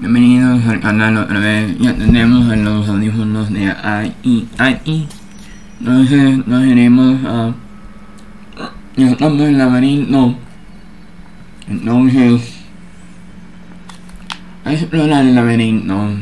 Bienvenidos al canal otra vez. Ya tenemos los audífonos de AI. Entonces nos iremos a. Ya estamos en laberinto. Entonces. A explorar el laberinto.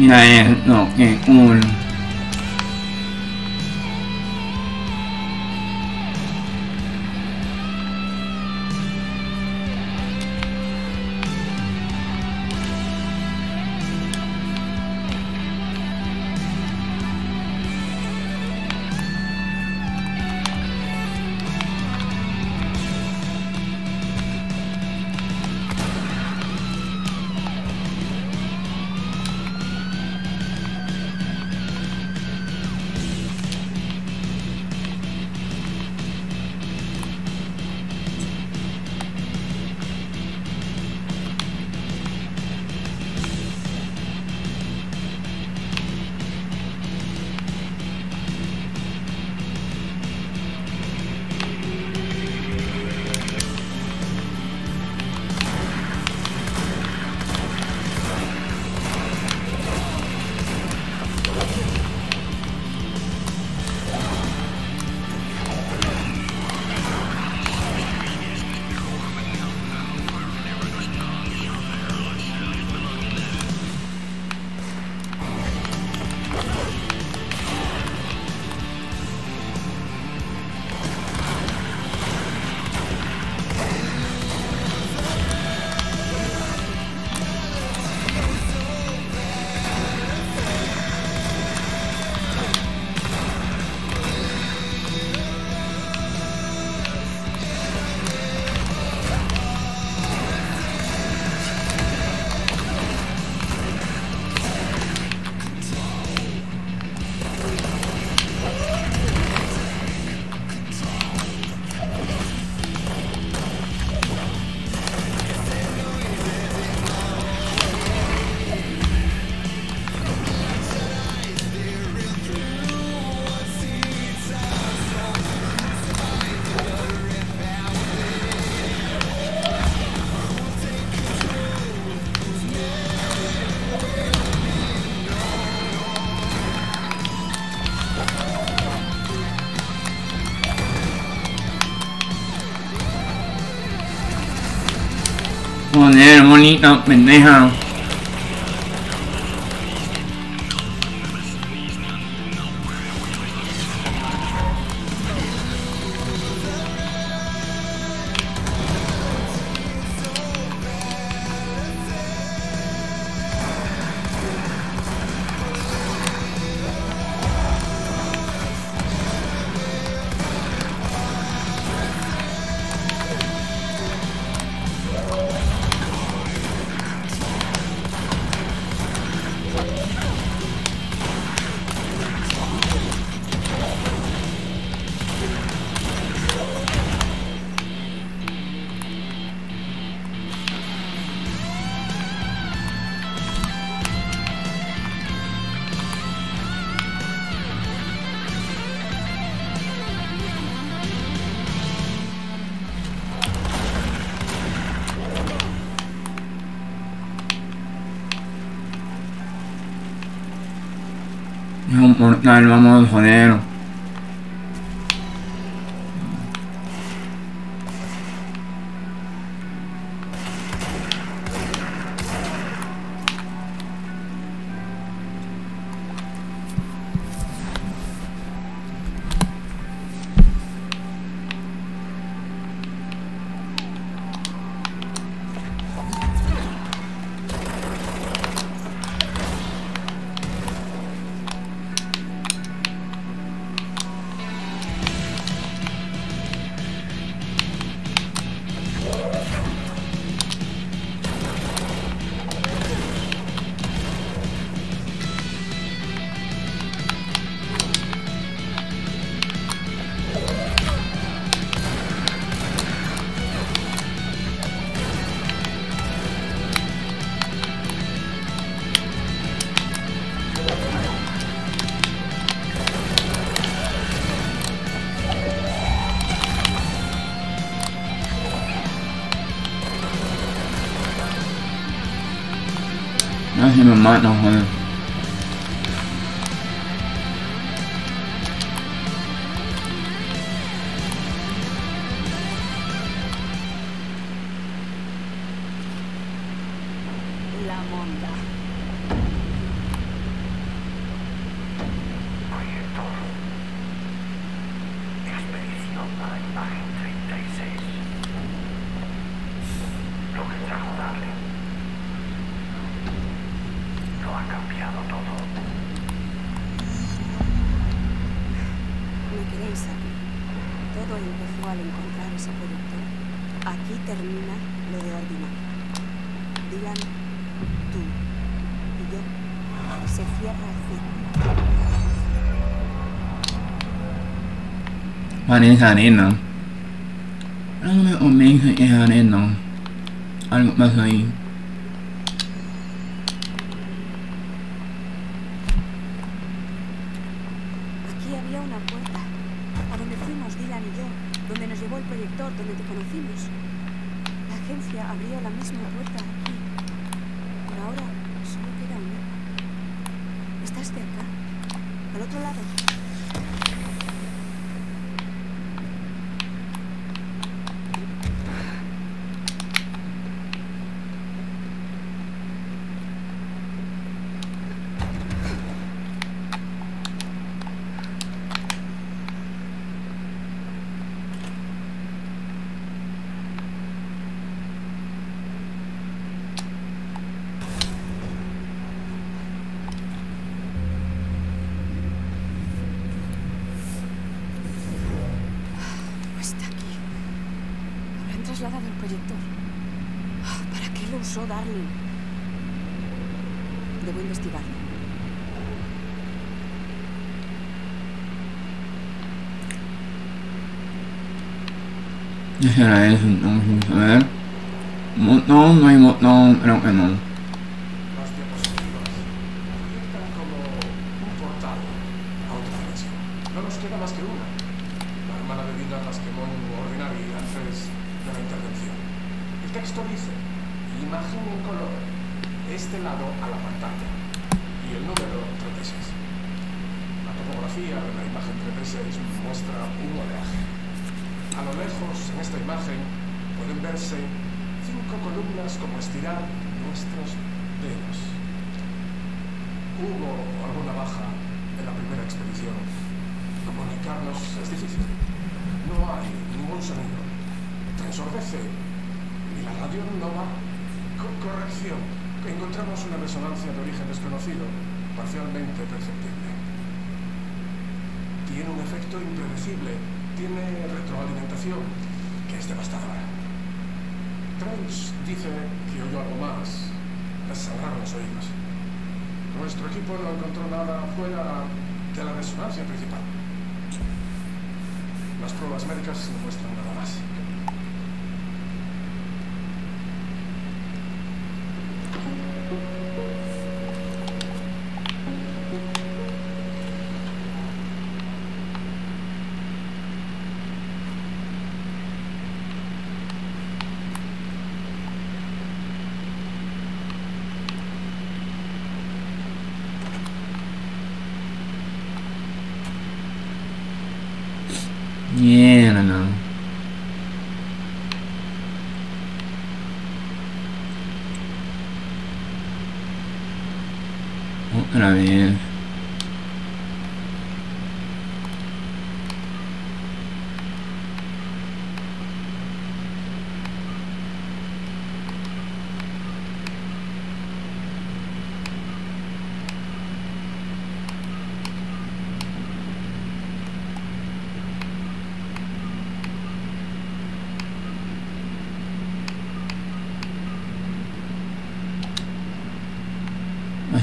Mira esto, qué cool. Joder, no, pendeja. Joder. No, si me matan, joder. La Parece arena. No me convence que es arena. Algo pasa ahí. Aquí había una puerta. A donde fuimos Dylan y yo. Donde nos llevó el proyector, donde te conocimos. La agencia abrió la misma puerta aquí. Pero ahora solo queda una. ¿Estás cerca? Al otro lado. No está aquí. Habrán trasladado el proyector. Ah, ¿Para qué lo usó Darling? Debo investigarlo. ¿Qué será eso no hay botón, creo que no.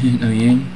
No.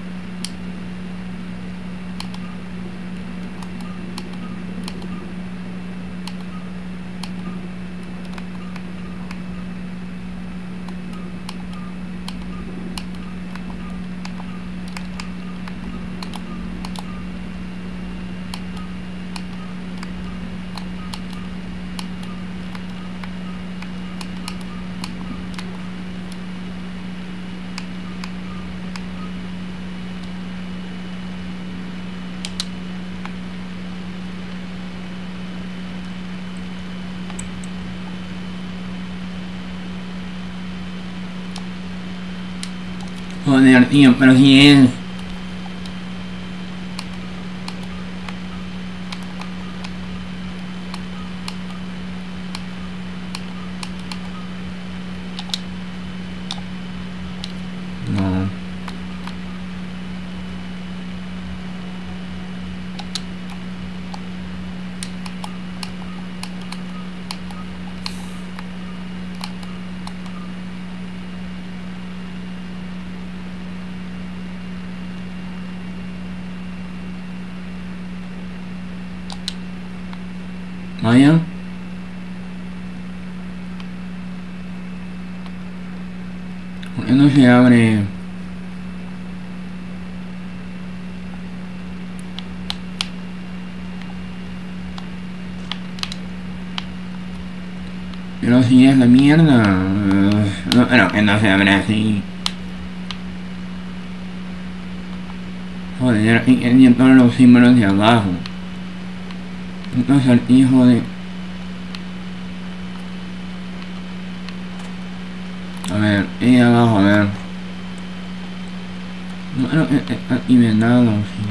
Pero si es la mierda. No, que no se abra así. Joder, y que todos los símbolos de abajo. Entonces, hijo de... A ver, y abajo, a ver. no Bueno, eh, eh, está inventado, sí.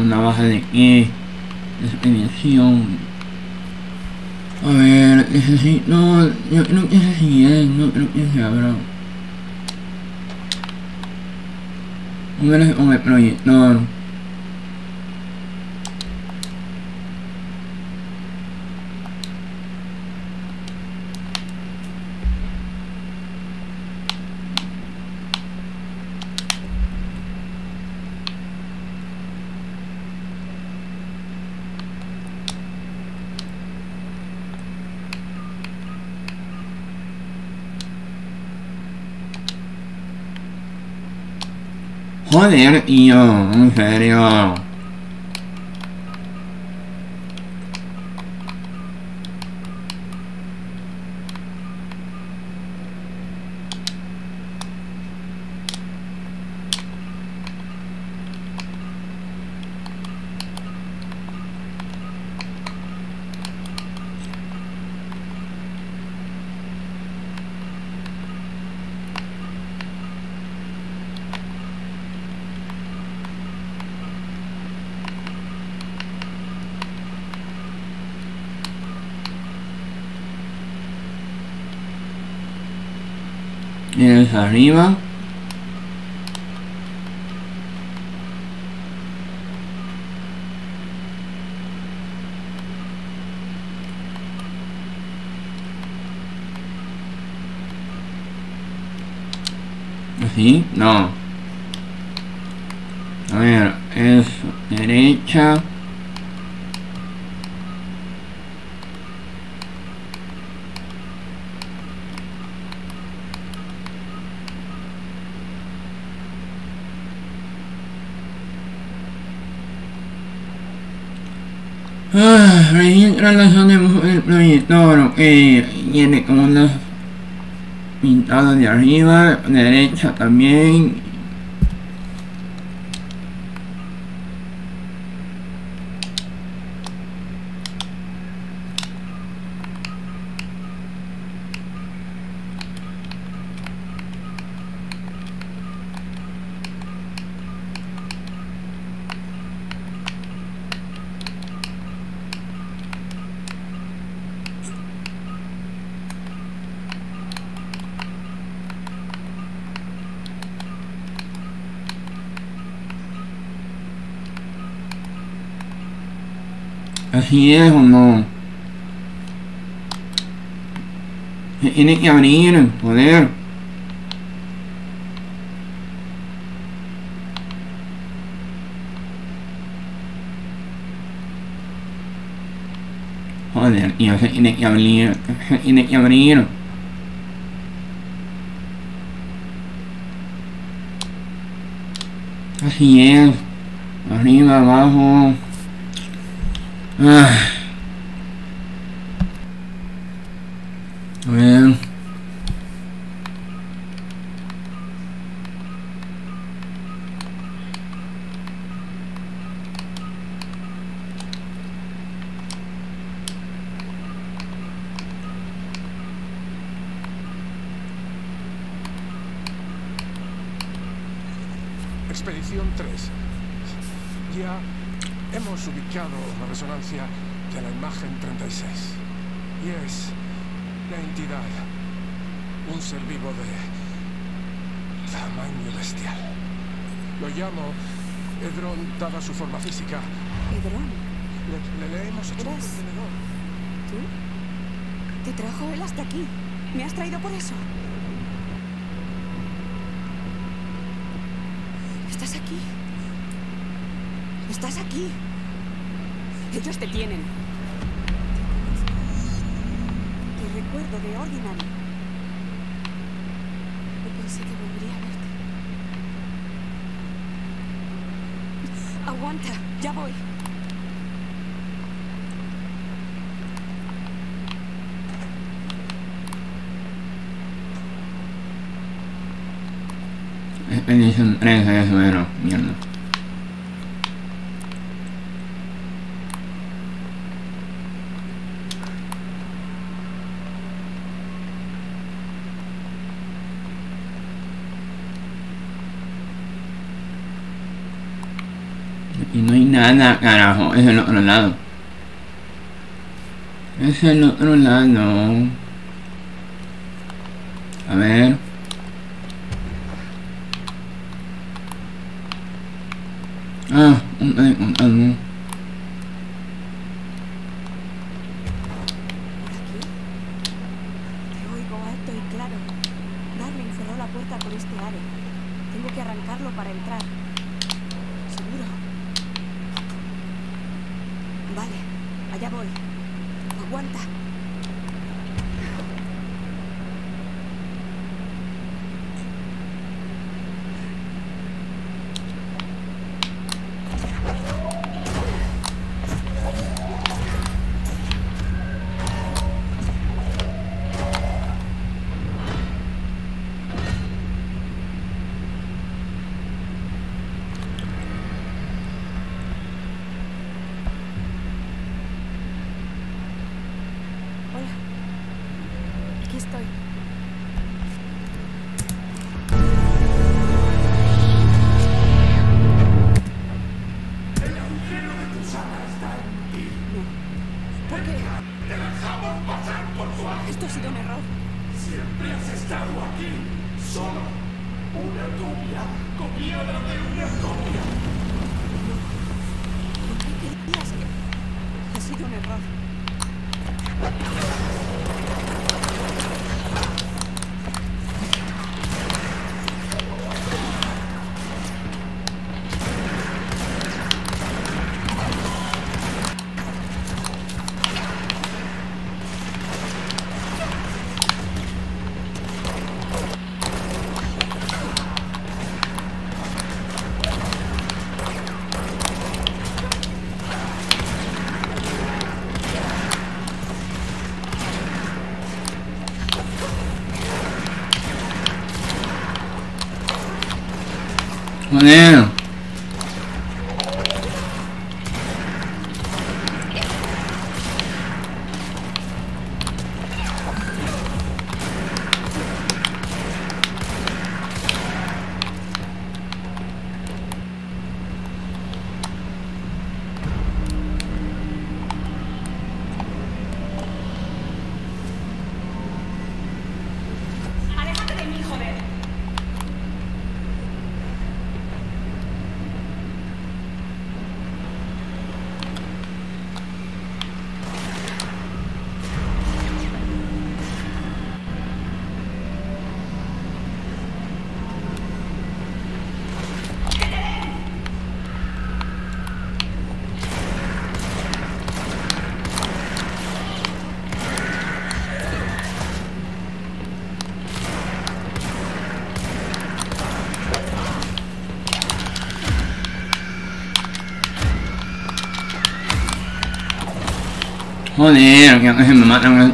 baja de qué? Expedición. A ver, necesito. No, yo creo que así, ¿eh? No creo que sea, bro. Hombre, hombre, proyector. Joder, tío, en serio. ¿Tienes arriba? ¿Así? No. A ver, es derecha. La zona del proyector, ok. Tiene como unas pintadas de arriba, derecha también. Así es o no. Se Tiene que abrir, joder. Joder, tío, se tiene que abrir, se tiene que abrir. Así es. Arriba, abajo. Ah. A ver. Expedición 3. Ya hemos ubicado la resonancia de la imagen 36. Y es la entidad, un ser vivo de tamaño bestial. Lo llamo Edron dada su forma física. Edrón, Le, le- le hemos hecho un ¿Eres? contenedor. ¿tú? Te trajo él hasta aquí. ¿Me has traído por eso? ¿Estás aquí? ¿Estás aquí? Ellos te tienen. Te recuerdo de Ordinary. No pensé que volvería a verte. Aguanta, ya voy. Expedición 3 de febrero, mierda. Y no carajo. Es el otro lado. Es el otro lado. A ver. Ah, un, un, un. Darling cerró la puerta con este aro. Tengo que arrancarlo para entrar. ¿Seguro? Vale, allá voy. Aguanta. Joder. Joder, que a veces me matan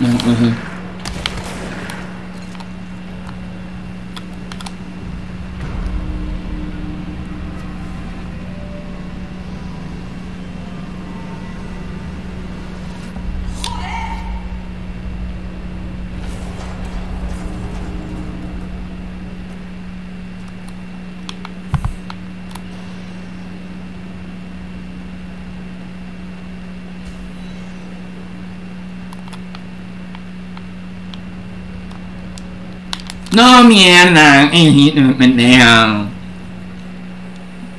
No, mierda, hijito, pendejo.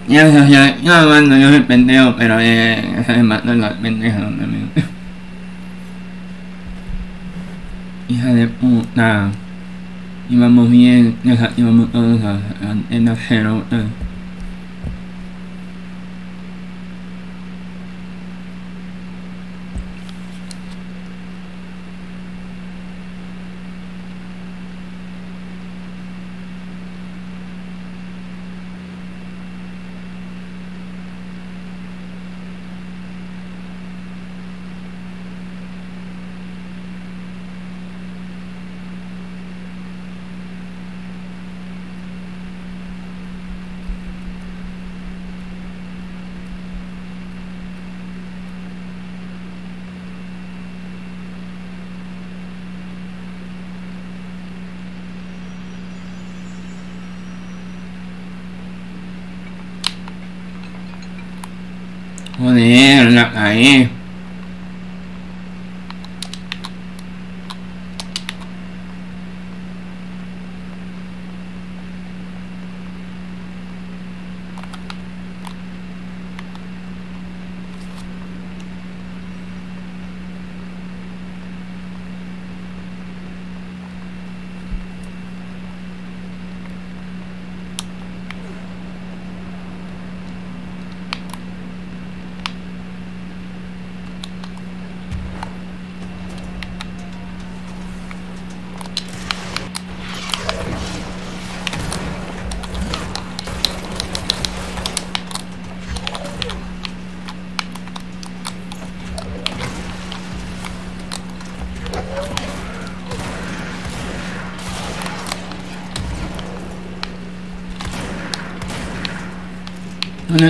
Ya, ya, ya, ya, mando, yo soy pendejo, pero eh, se mató la pendeja también. Hija de puta. Íbamos bien, íbamos todos a, a, en cero. Eh.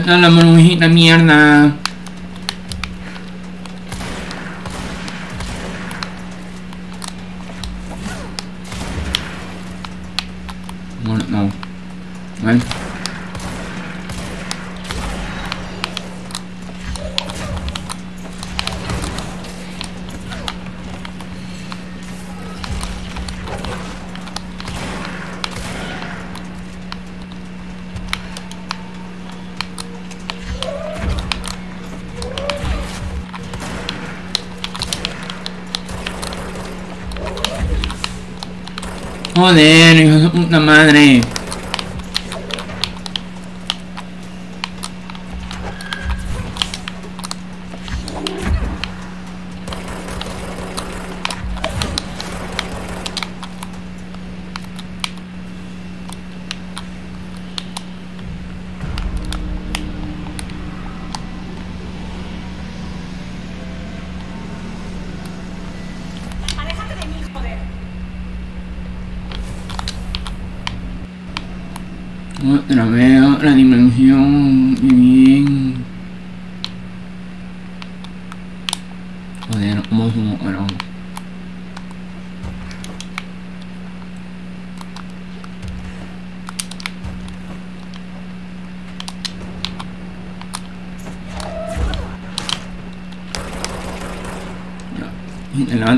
¿Dónde está la burbujita mierda? Joder, puta madre. Aléjate de mí, joder. Otra vez otra dimensión y bien. Joder, ¿cómo sumo carajo? Ya.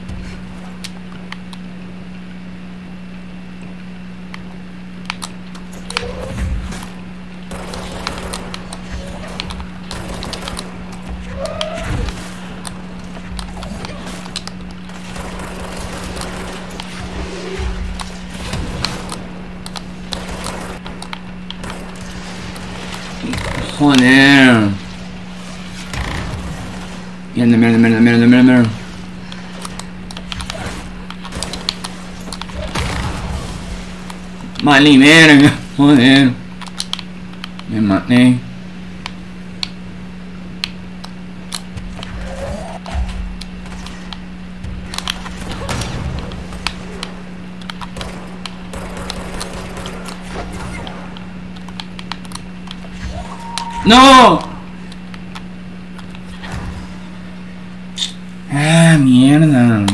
Vale, verga. Joder. Me maté. ¡No! Ah, mierda.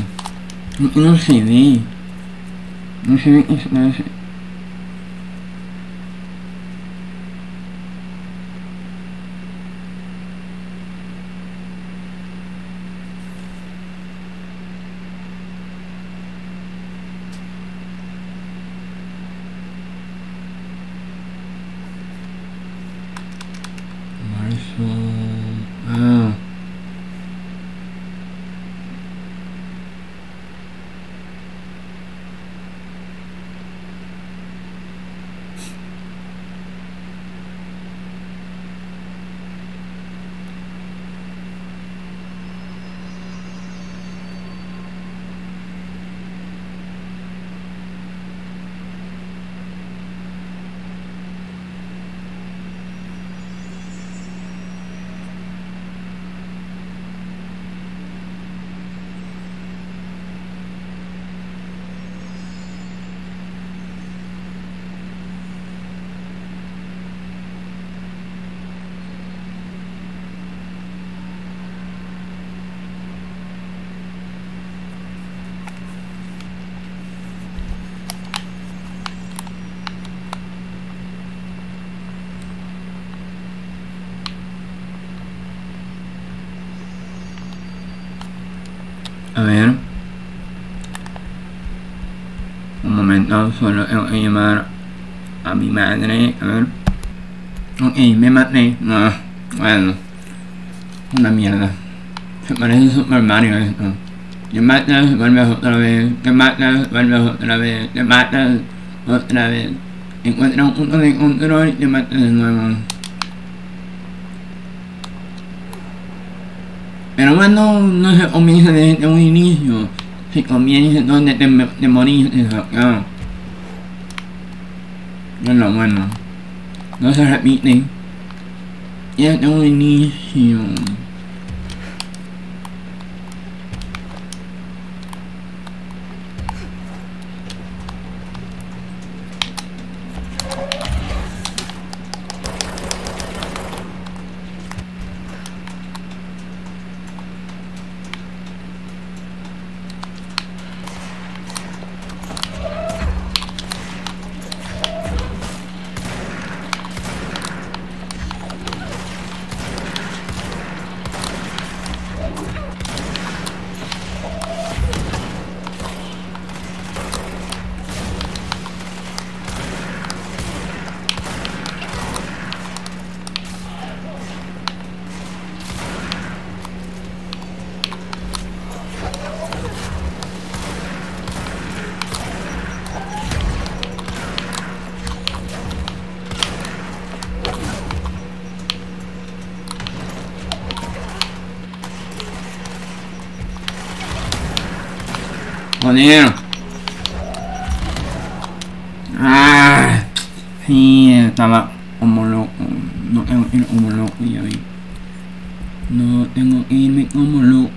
No, no se ve. No se ve. Marzo. Ah. A ver. Un momento, solo tengo que llamar a mi madre. A ver. Ok, me maté. No, bueno. Una mierda. Se parece Super Mario esto. Te matas, vuelves otra vez. Te matas, vuelves otra vez. Te matas otra vez. Encuentra un punto de control y te matas de nuevo. Pero bueno, no se comienza desde un inicio. Se comienza donde te, te moriste acá. No es lo bueno. No se repite. Ya desde un inicio. Joder. Ah, sí, estaba como loco. No tengo que ir como loco, ya vi. No tengo que irme como loco.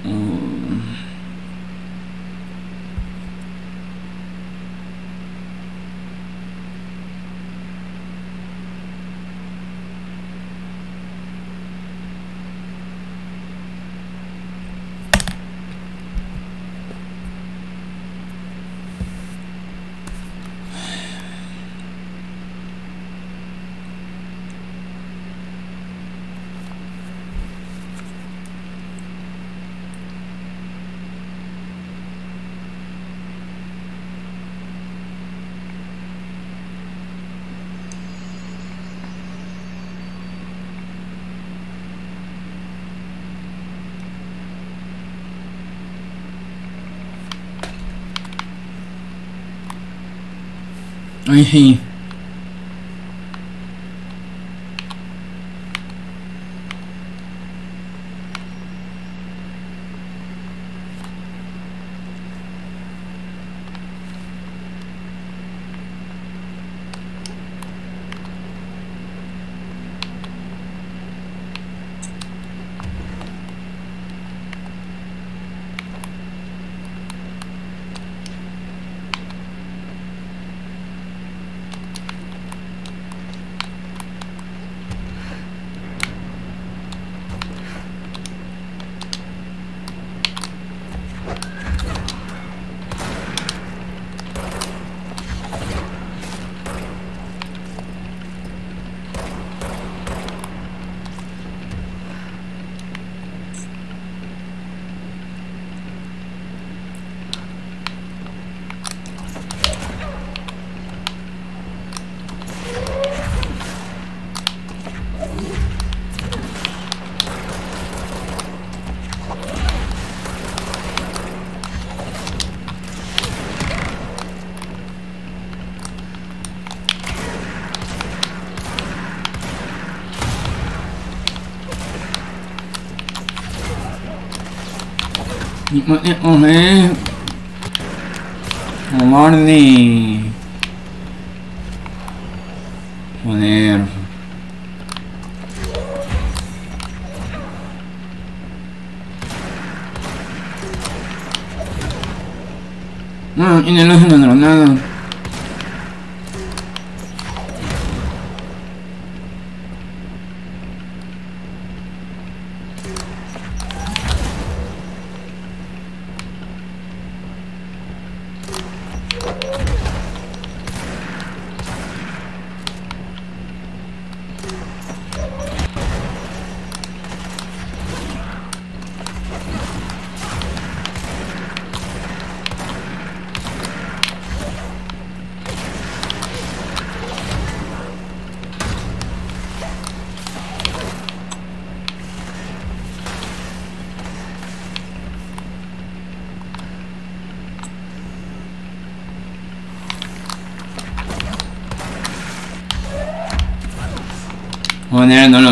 Ay, Mordi. Joder. No, tiene el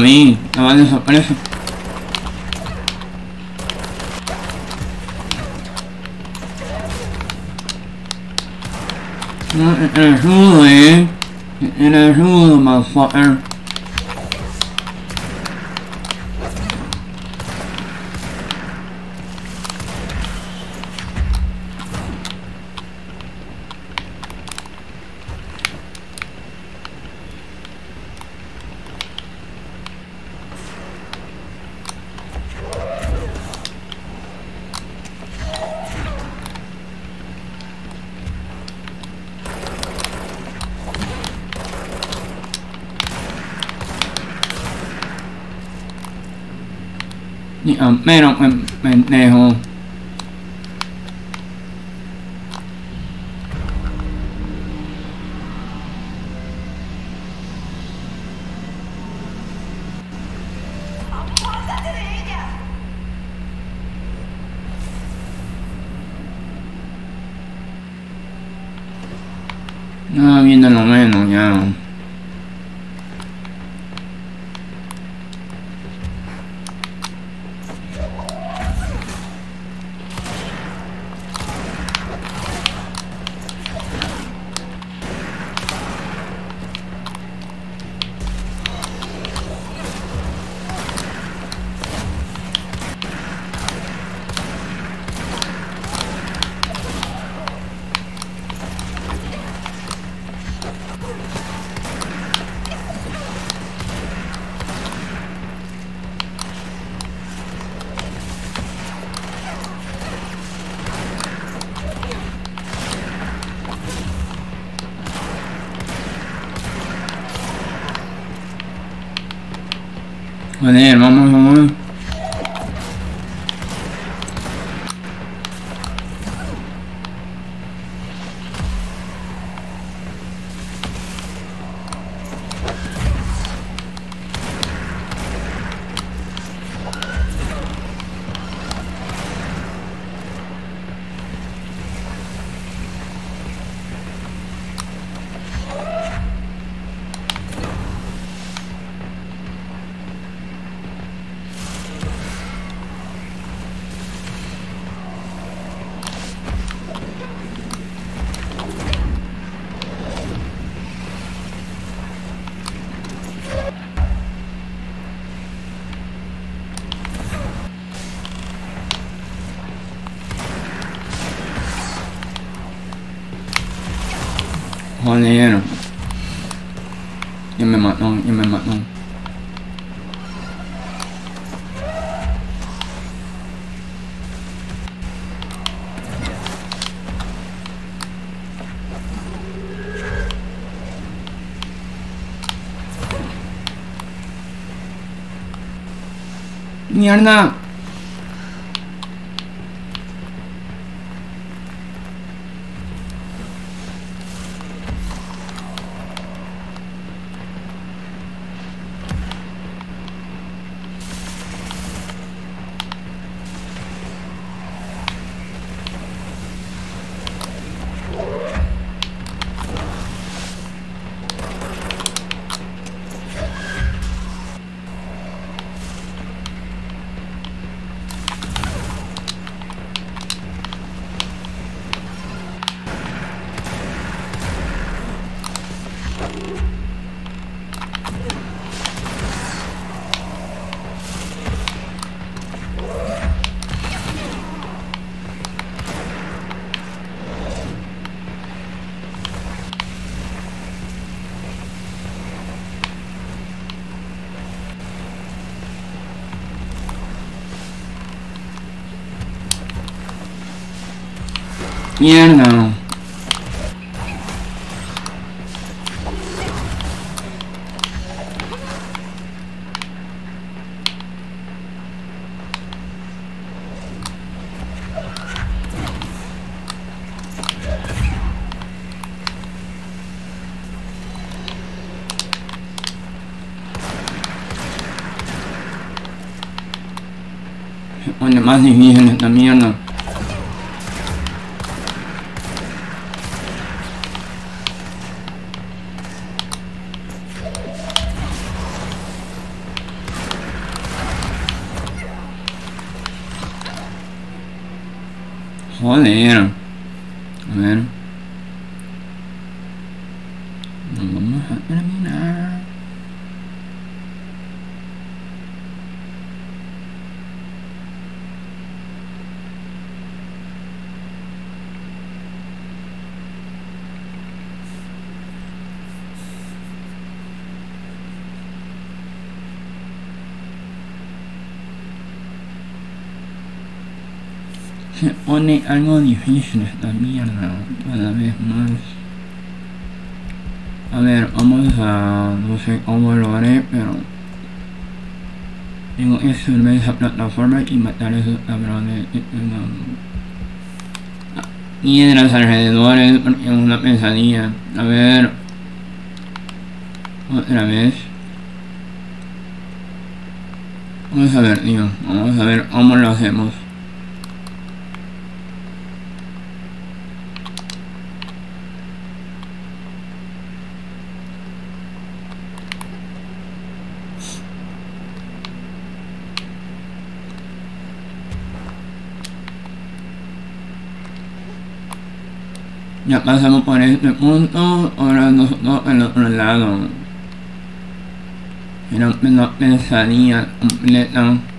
Joder, no lo vi. Estaba de sorpresa. No, el rudo, eh. Era rudo, motherfucker. Ni a mero pen- pendejo. Mierda. Mierda. Pone más difícil esta mierda. Joder. A ver. Nos vamos a terminar. Se pone algo difícil esta mierda cada vez más. A ver, vamos a... no sé cómo lo haré, pero... Tengo que subir esa plataforma y matar a esos cabrones que tengan... Piedras alrededores porque es una pesadilla. A ver... Otra vez. Vamos a ver, tío. Vamos a ver cómo lo hacemos. Pasamos por este punto, ahora nosotros al otro lado. Era una pesadilla completa. En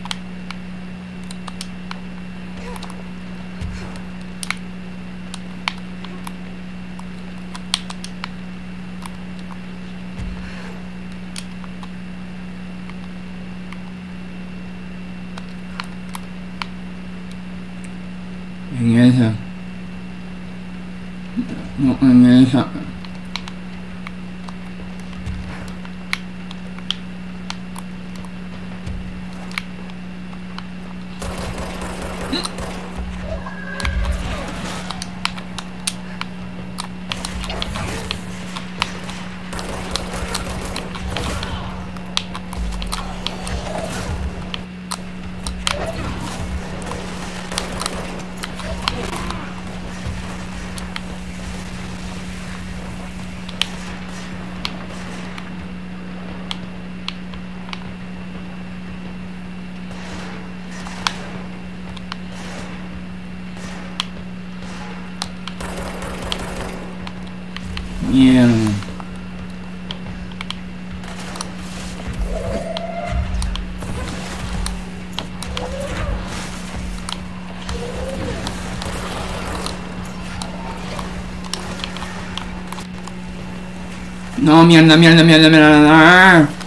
No, mierda, mierda, mierda, mierda.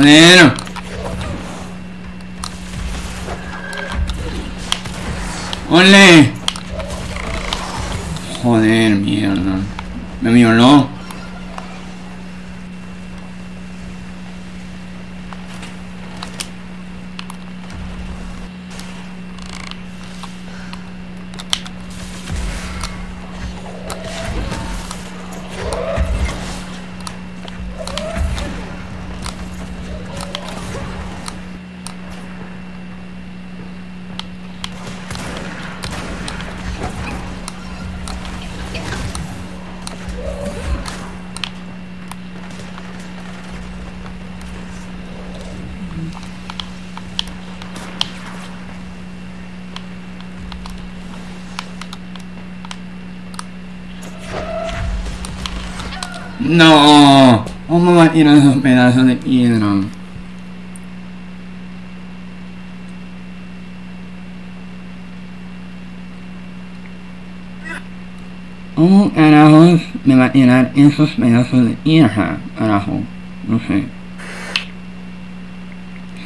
Joder. No, ¿cómo va a tirar esos pedazos de piedra? ¿Cómo carajos me va a tirar esos pedazos de tierra? Carajo, no sé.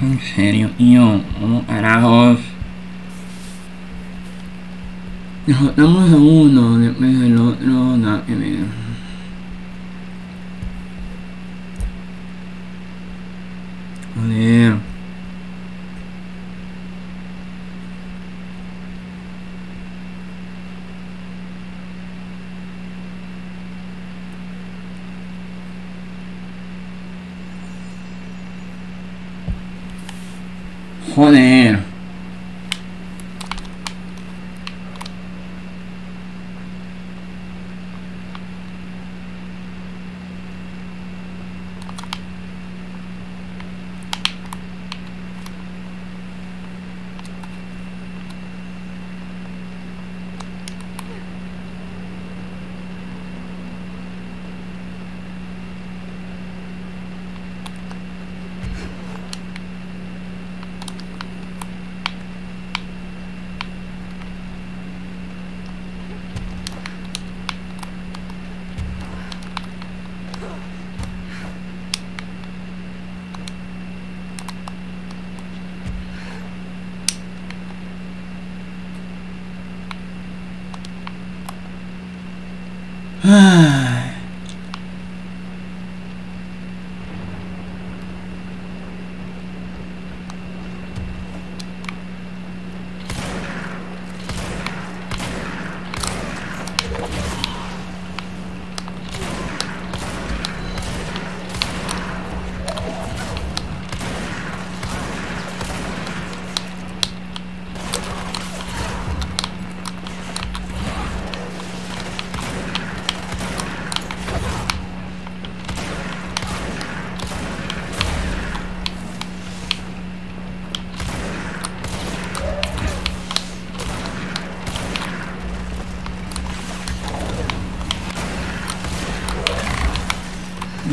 En serio, tío, ¿cómo? Derrotamos a uno, después del otro, nada que ver.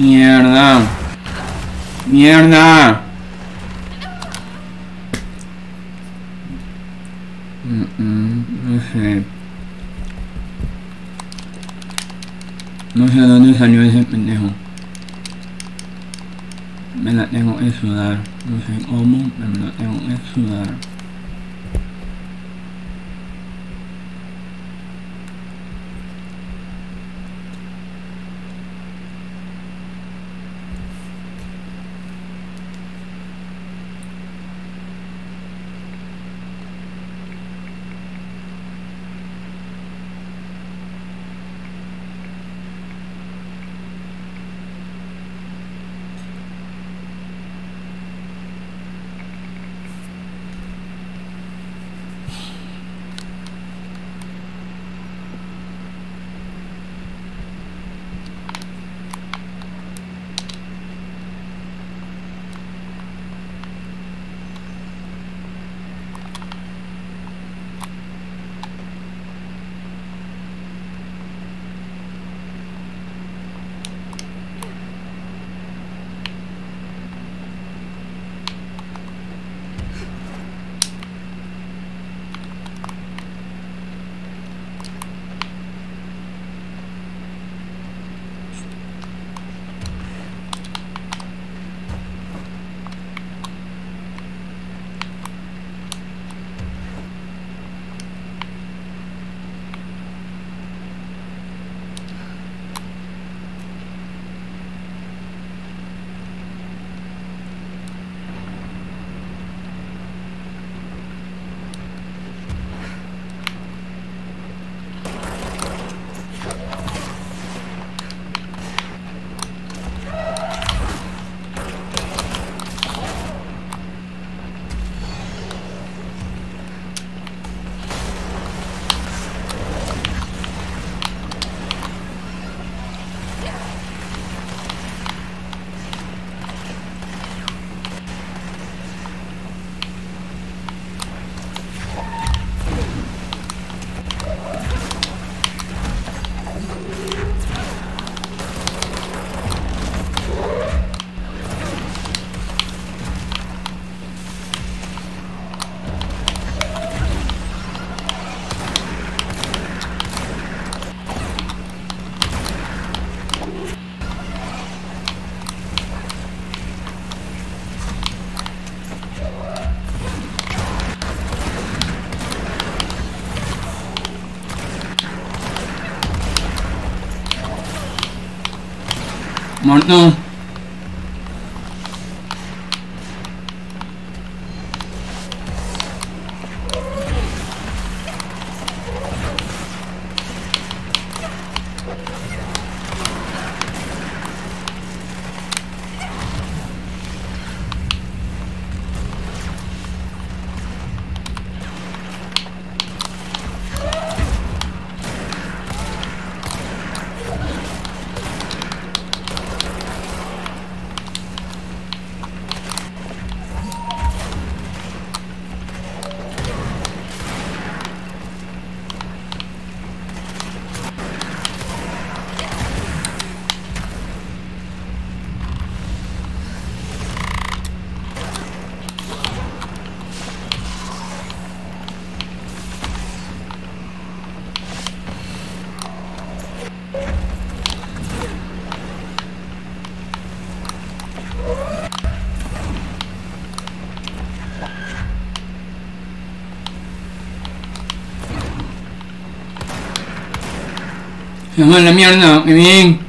Mierda. Mierda. No sé. No sé dónde salió ese pendejo. Me la tengo que sudar. No sé cómo, pero me la tengo que sudar. Muerto. Se fue a la mierda, qué bien.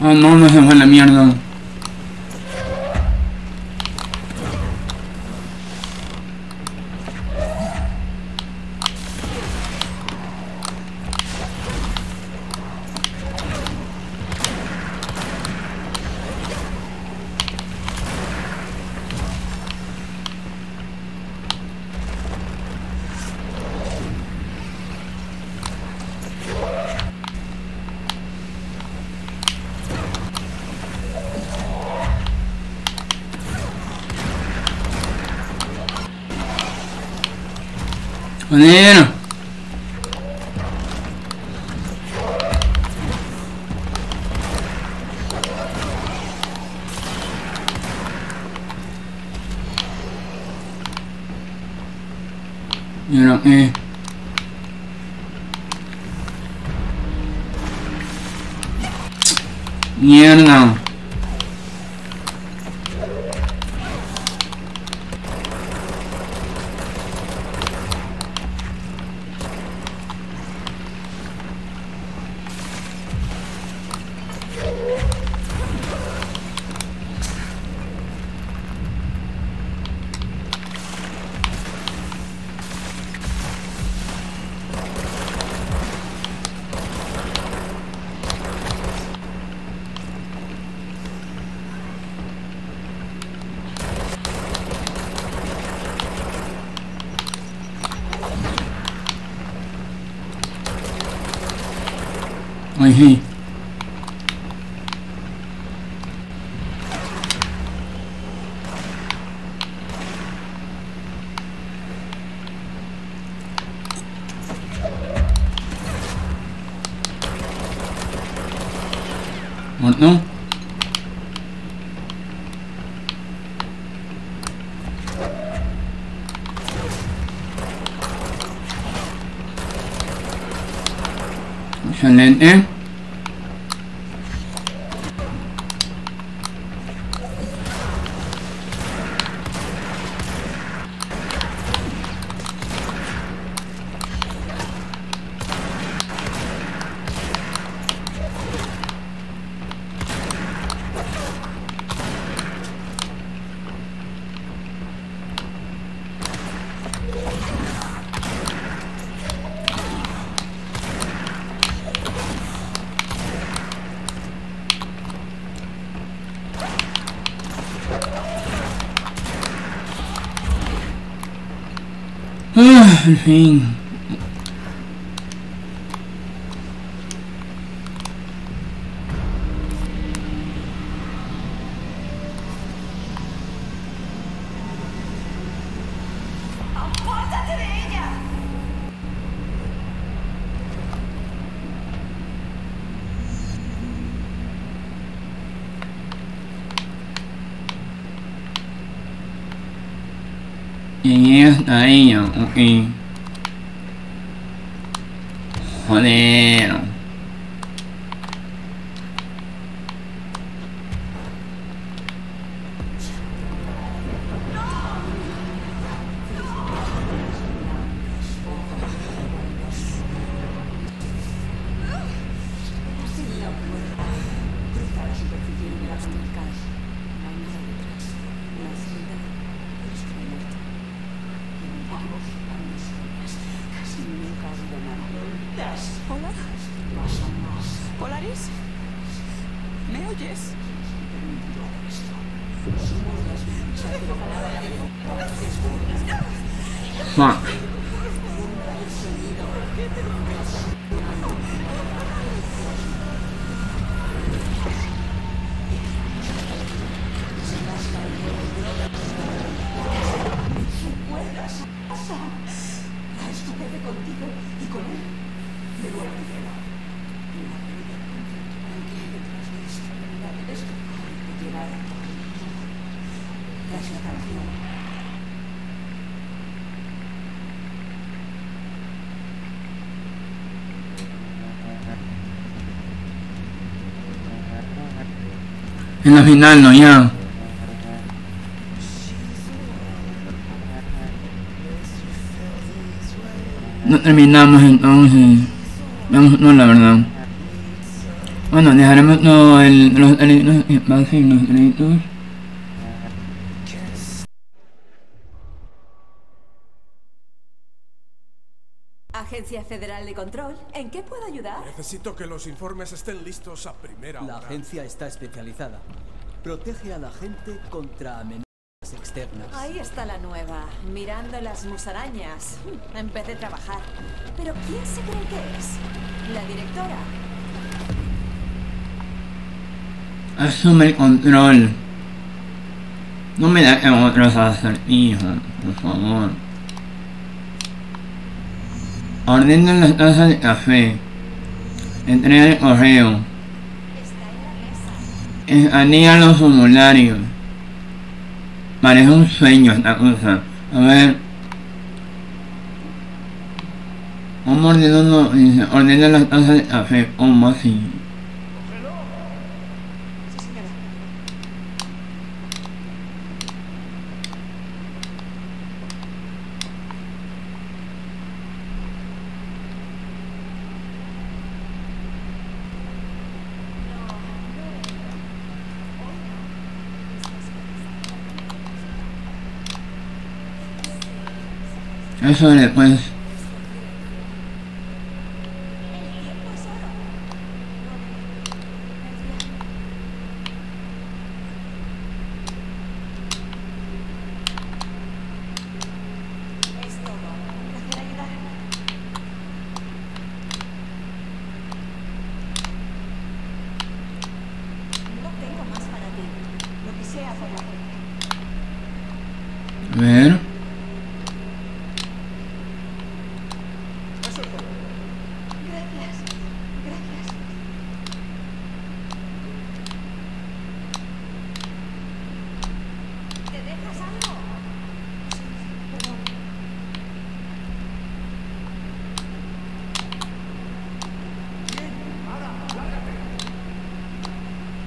Ah, no, no se fue a la mierda. Muerto. Excelente. Ah, en fin. ¡Apártate de ella! 你 En la final no ya. No terminamos entonces. Vamos, no la verdad. Bueno, dejaremos no, el, los créditos y pasen los créditos. Agencia Federal de Control, ¿en qué puedo ayudar? Necesito que los informes estén listos a primera La hora. agencia está especializada. Protege a la gente contra amenazas externas. Ahí está la nueva, mirando las musarañas. Hmm, Empecé a trabajar. ¿Pero quién se cree que es? ¿La directora? Asume el control. No me da a otros acertijos, por favor. Ordenen las tazas de café. Entrega el correo. Escanea los formularios. Parece un sueño esta cosa. A ver. ¿Cómo ordeno no? Dice, ordena las tazas de café. ¿Cómo así? Eso después. Es todo. Un placer ayudar. No tengo más para ti. Lo que sea por la gente. A ver. Gracias. Gracias. ¿Te dejas algo? Perdón.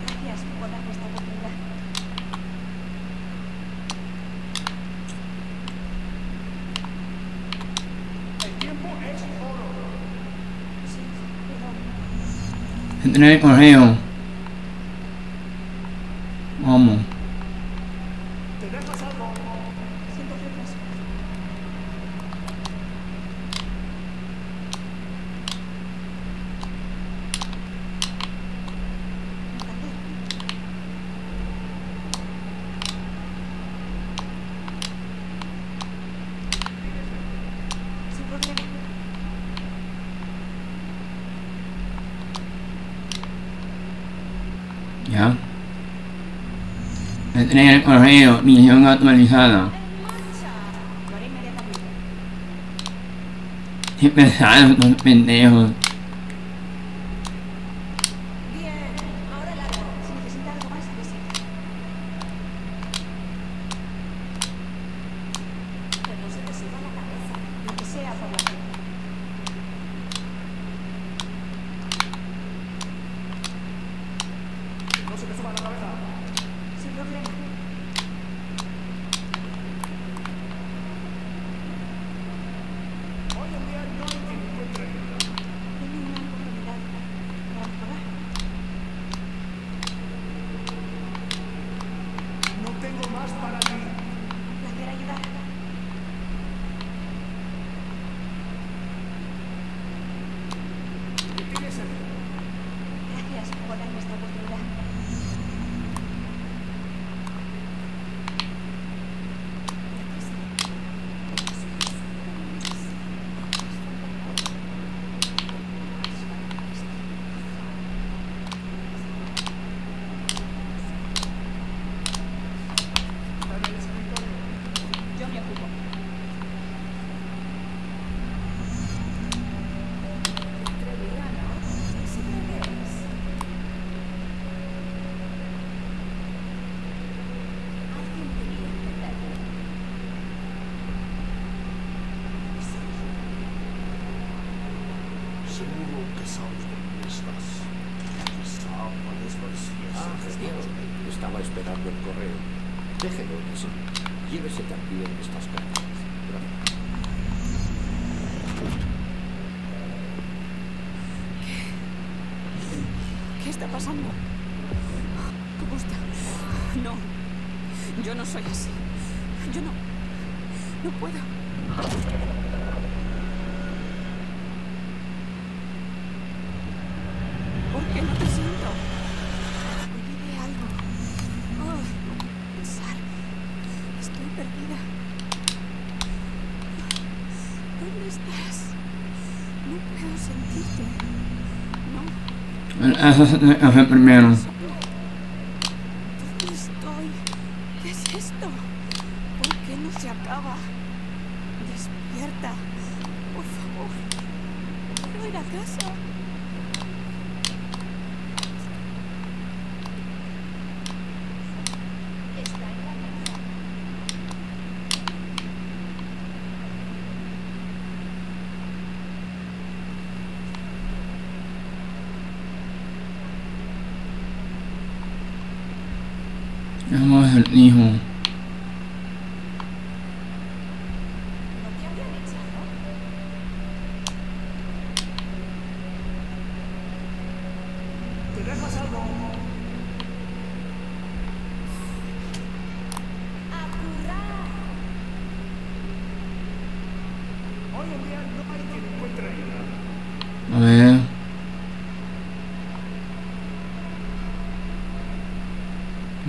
Gracias por darme esta oportunidad. Sí, Entrega el correo. Vamos. Siento retraso. Sin problema. Ya. Entrega el correo. Misión actualizada. Qué pesados los pendejos. No. Eso se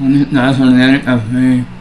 And it.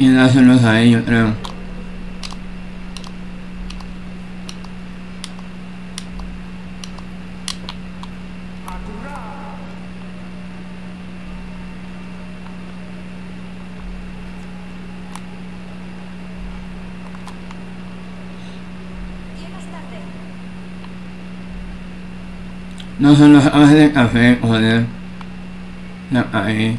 Y dárselos a ellos, creo. No son los de café, joder. No, ahí.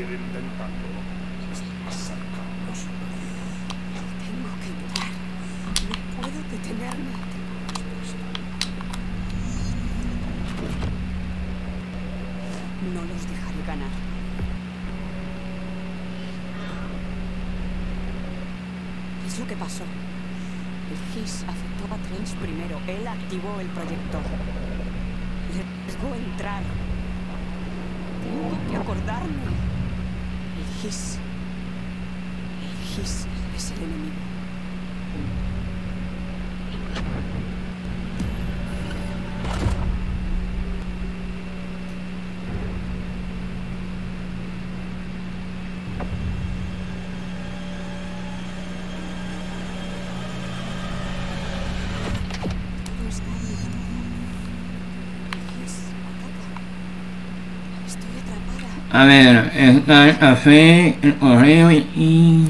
A ver, está el café, el correo y...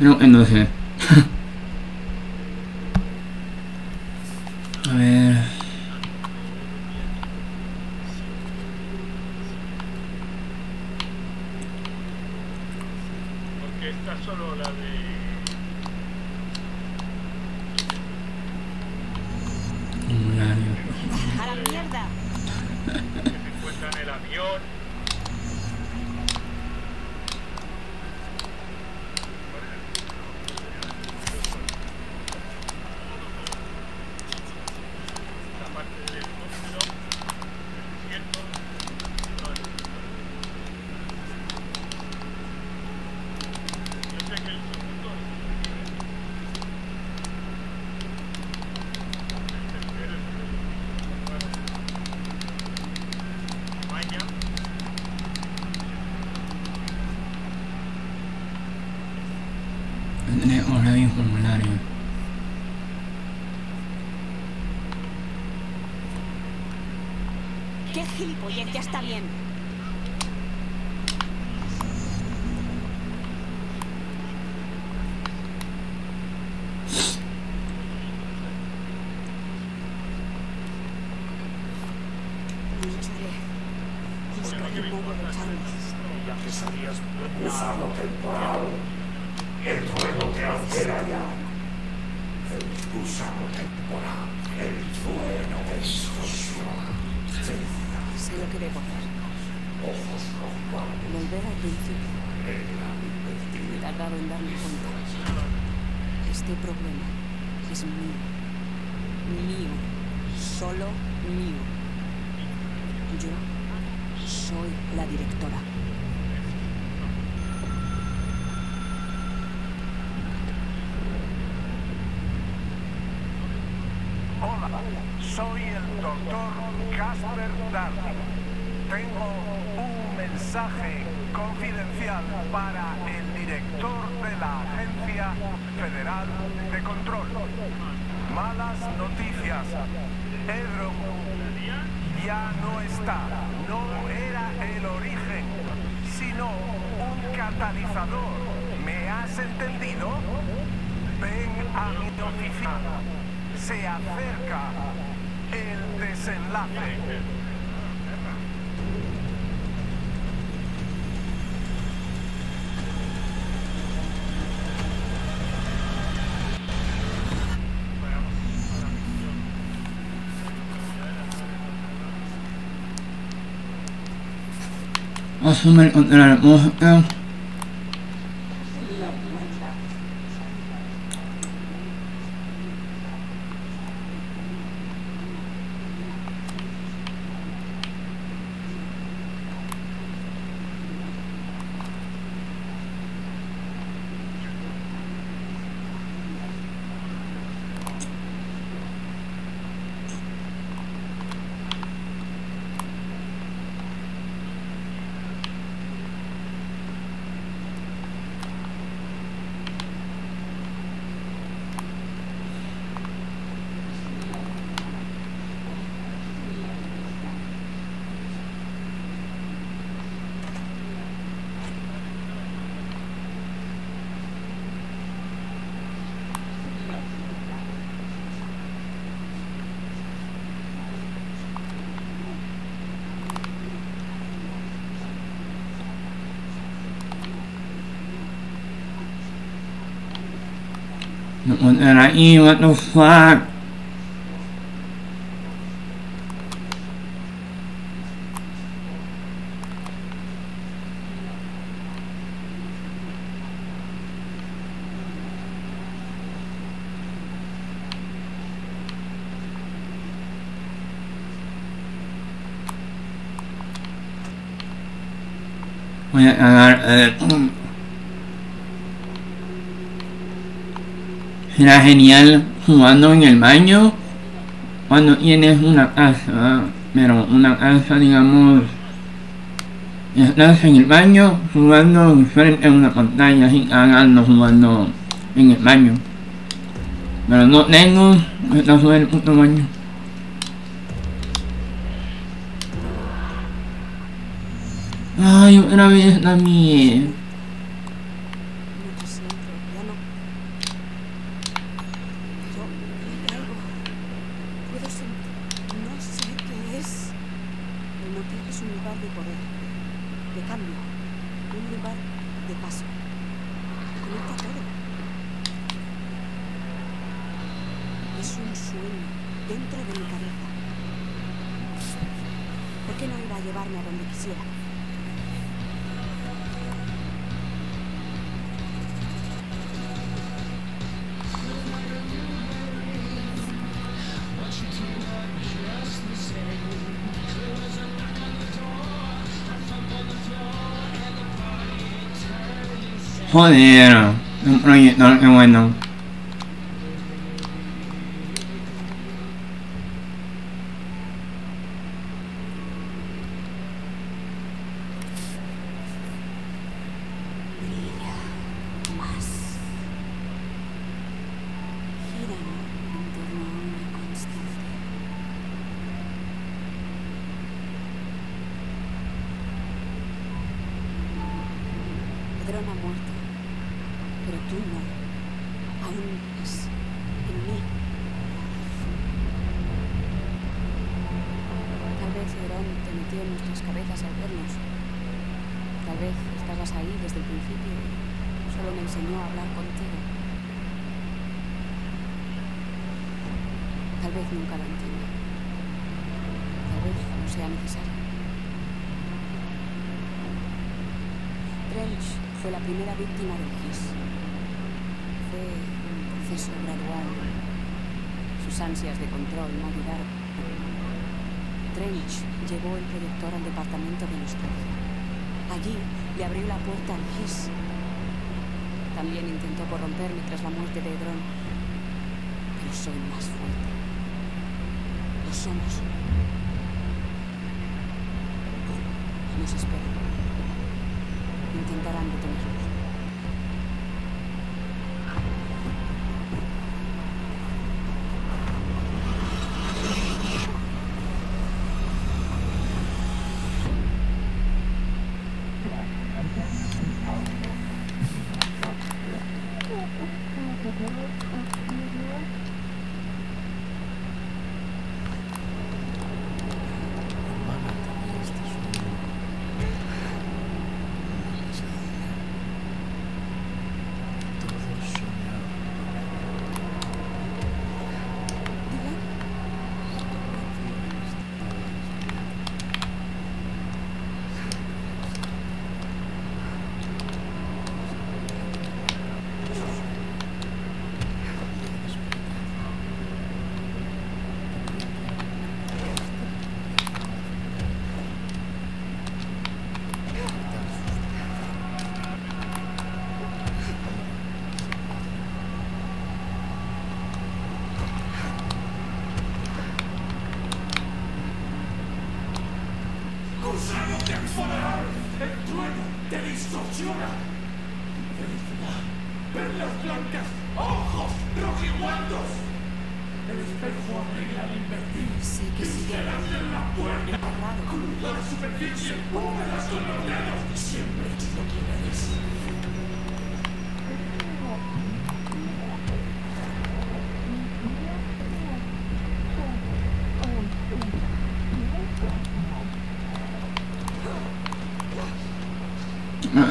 no sé. Asume el control. you, what the fuck? Yeah, era genial jugando en el baño cuando tienes una casa, pero una casa, digamos, estás en el baño jugando frente a una pantalla sin cagando jugando en el baño. Pero no tengo esta fue el puto baño. Ay, otra vez la. Joder, no, no, no, bueno. Pedro Namor. Estabas ahí desde el principio solo me enseñó a hablar contigo. Tal vez nunca lo entienda. Tal vez no sea necesario. Trench fue la primera víctima del GIS. Fue un proceso gradual. Sus ansias de control no ayudaron. Trench llevó el proyector al departamento de nostalgia. Allí le abrió la puerta al GIS. También intentó corromperme tras la muerte de Edron. Pero soy más fuerte. Lo somos. Nos esperan. Intentarán detenernos.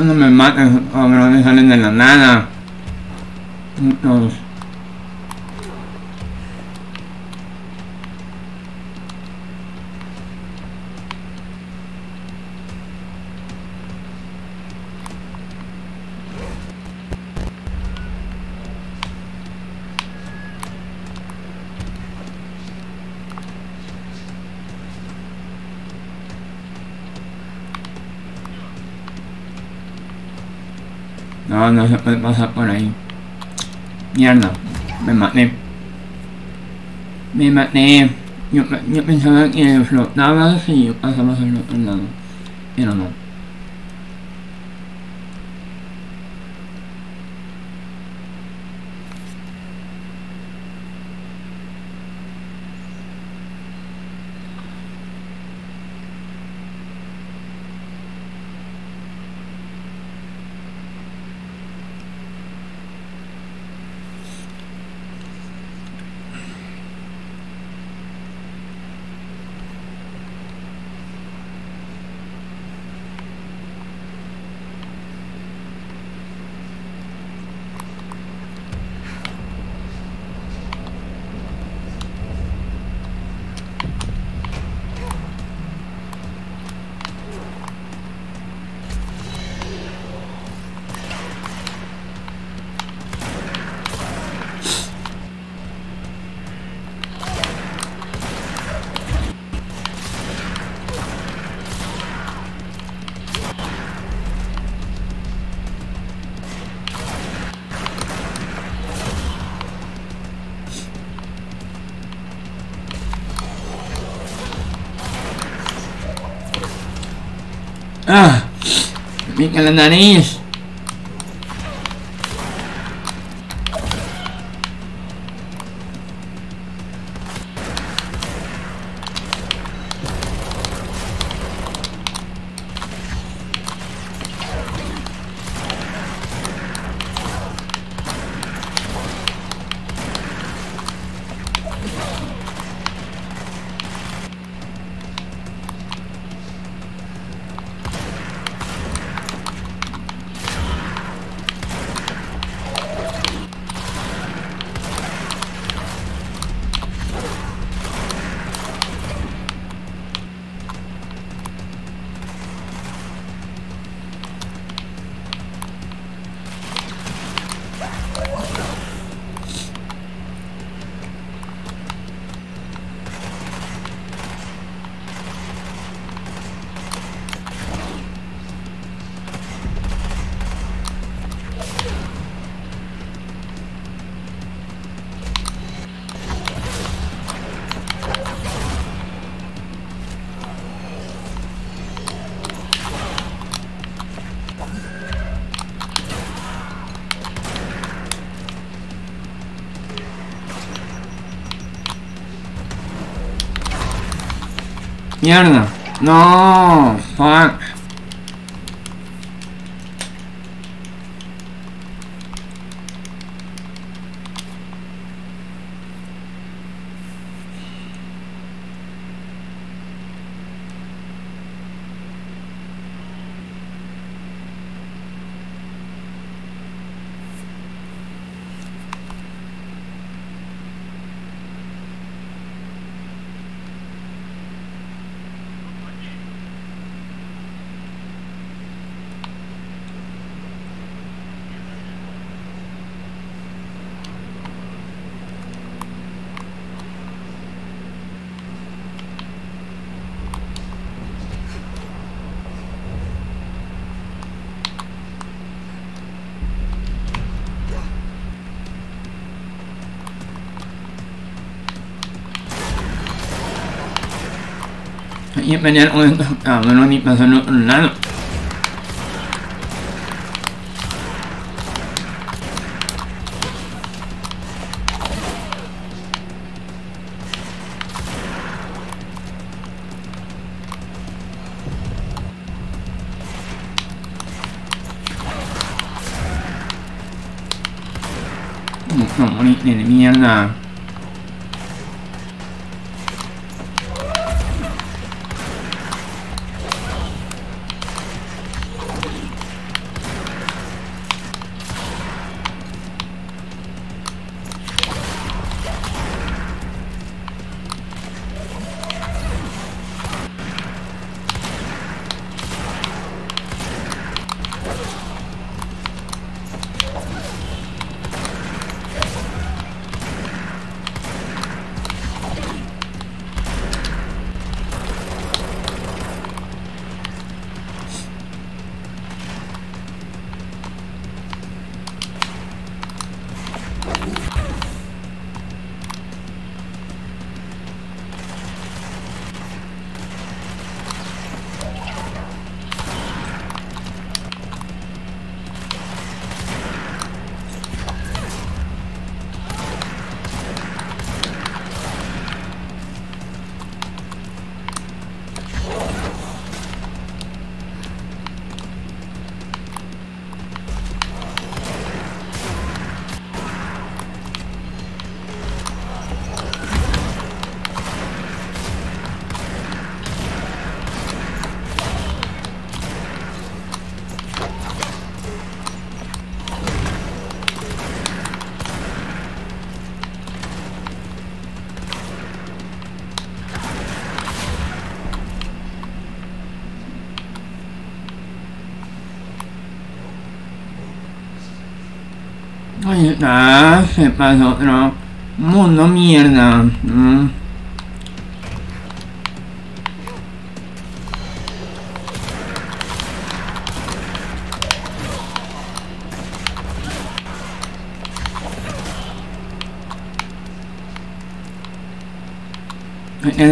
No, me maten, cabrones, salen de la nada. Putos. No, no se puede pasar por ahí. Mierda, me maté. Me maté. Yo, yo pensaba que flotabas y pasabas al otro lado. Pero no. ¡Ah! Me pica la nariz. Mierda. No. Fuck. Y ah, se pasó otro mundo mierda. Mm. Hay que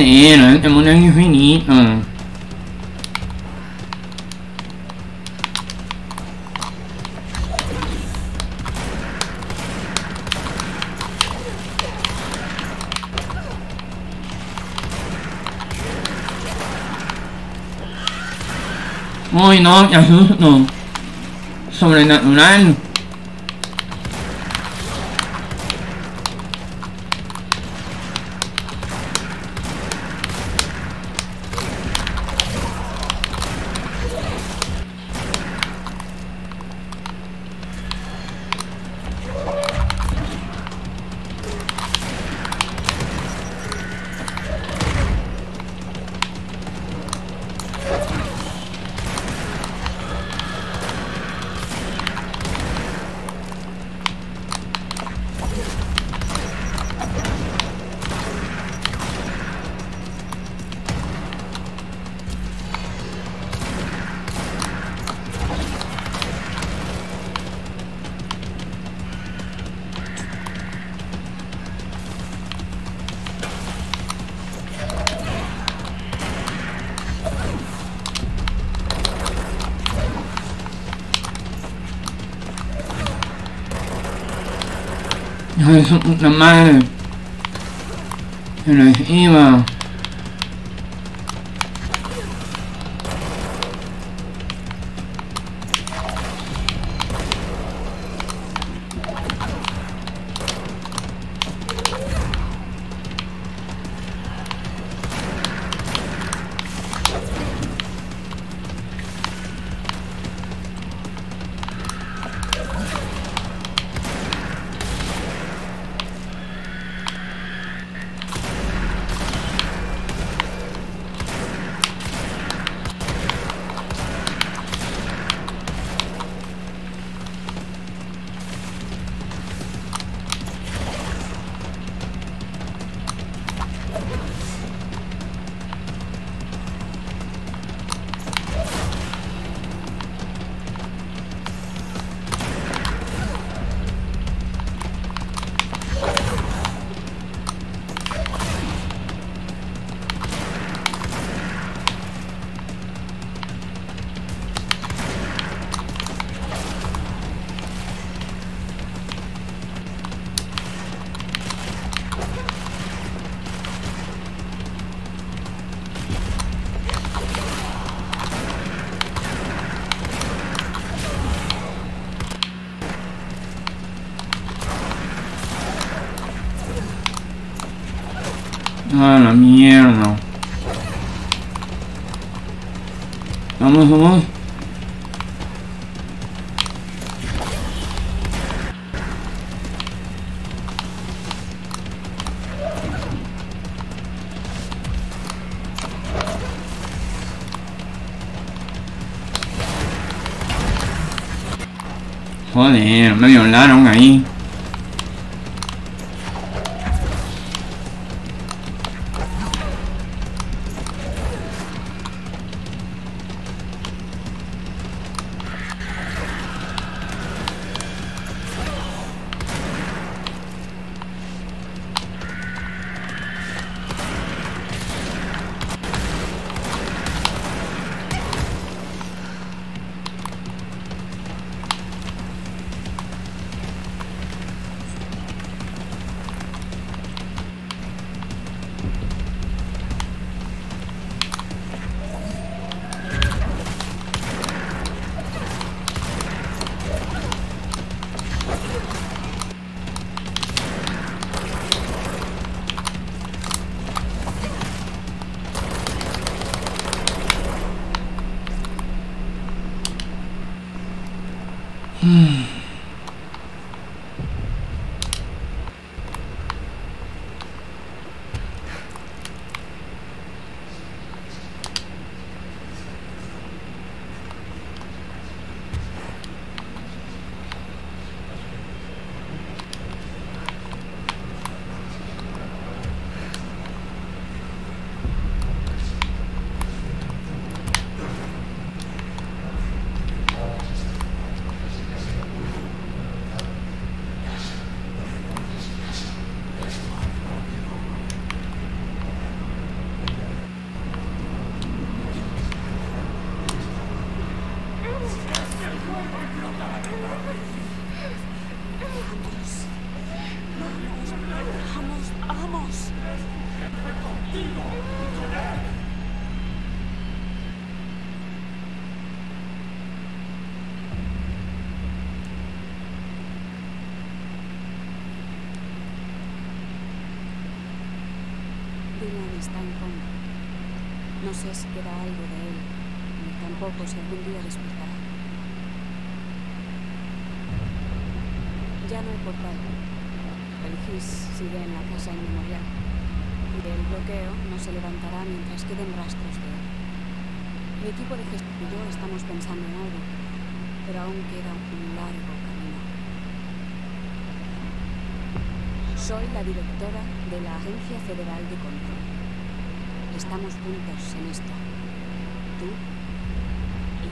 derrotarlo, what the fuck. Joder, este mundo es infinito. Uy, no, qué asusto. Sobrenatural. Ay, su puta madre. Se lo iba. Ah, la mierda. Vamos, vamos. Está en coma. No sé si queda algo de él, ni tampoco si algún día despertará. Ya no hay portal. El GIS sigue en la casa inmemorial. Y el bloqueo no se levantará mientras queden rastros de él. Mi equipo de gestión y yo estamos pensando en algo, pero aún queda un largo camino. Soy la directora de la Agencia Federal de Control. Estamos juntos en esto. Tú y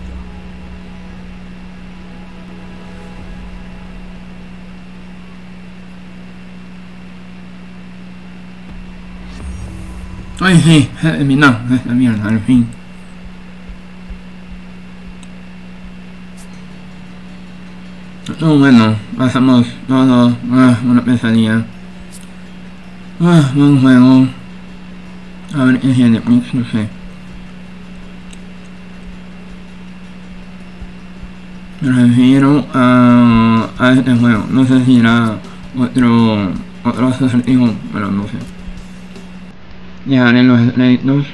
yo. Ay, sí, terminó. La mierda, al fin. Oh, bueno, pasamos todo. Ah, una pesadilla. Ah, buen juego. A ver qué tiene, no sé. Me refiero a, a este juego. No sé si era otro, otro acertijo, pero no sé. Ya haré los créditos.